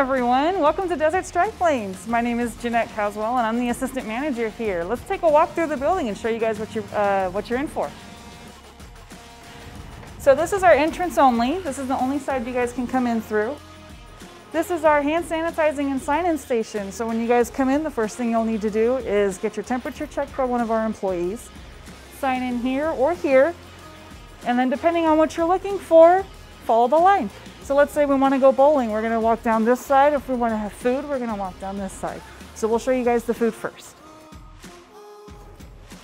everyone. Welcome to Desert Strike Lanes. My name is Jeanette Caswell and I'm the assistant manager here. Let's take a walk through the building and show you guys what you're, uh, what you're in for. So this is our entrance only. This is the only side you guys can come in through. This is our hand sanitizing and sign-in station. So when you guys come in, the first thing you'll need to do is get your temperature checked by one of our employees. Sign in here or here. And then depending on what you're looking for, follow the line. So let's say we want to go bowling. We're going to walk down this side. If we want to have food, we're going to walk down this side. So we'll show you guys the food first.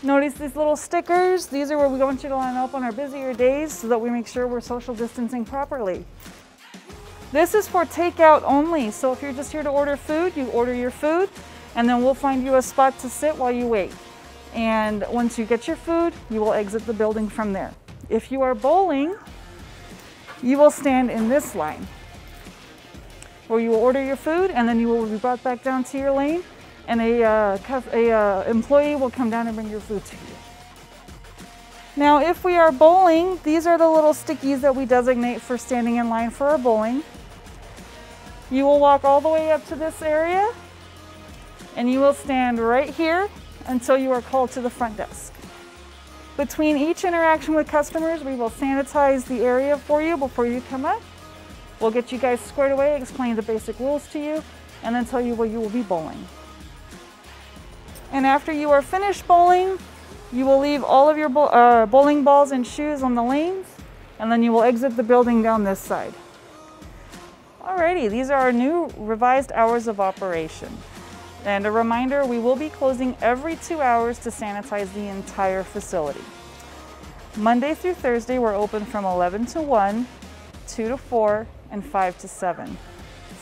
Notice these little stickers. These are where we want you to line up on our busier days so that we make sure we're social distancing properly. This is for takeout only. So if you're just here to order food, you order your food and then we'll find you a spot to sit while you wait. And once you get your food, you will exit the building from there. If you are bowling, you will stand in this line where you will order your food and then you will be brought back down to your lane and a, uh, a uh, employee will come down and bring your food to you. Now if we are bowling, these are the little stickies that we designate for standing in line for our bowling. You will walk all the way up to this area and you will stand right here until you are called to the front desk. Between each interaction with customers, we will sanitize the area for you before you come up. We'll get you guys squared away, explain the basic rules to you, and then tell you where you will be bowling. And after you are finished bowling, you will leave all of your bo uh, bowling balls and shoes on the lanes, and then you will exit the building down this side. Alrighty, these are our new revised hours of operation. And a reminder, we will be closing every two hours to sanitize the entire facility. Monday through Thursday, we're open from 11 to 1, 2 to 4, and 5 to 7.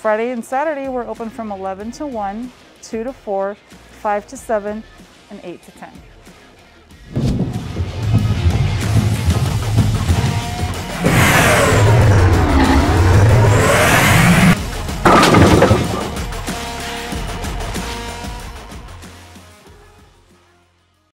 Friday and Saturday, we're open from 11 to 1, 2 to 4, 5 to 7, and 8 to 10.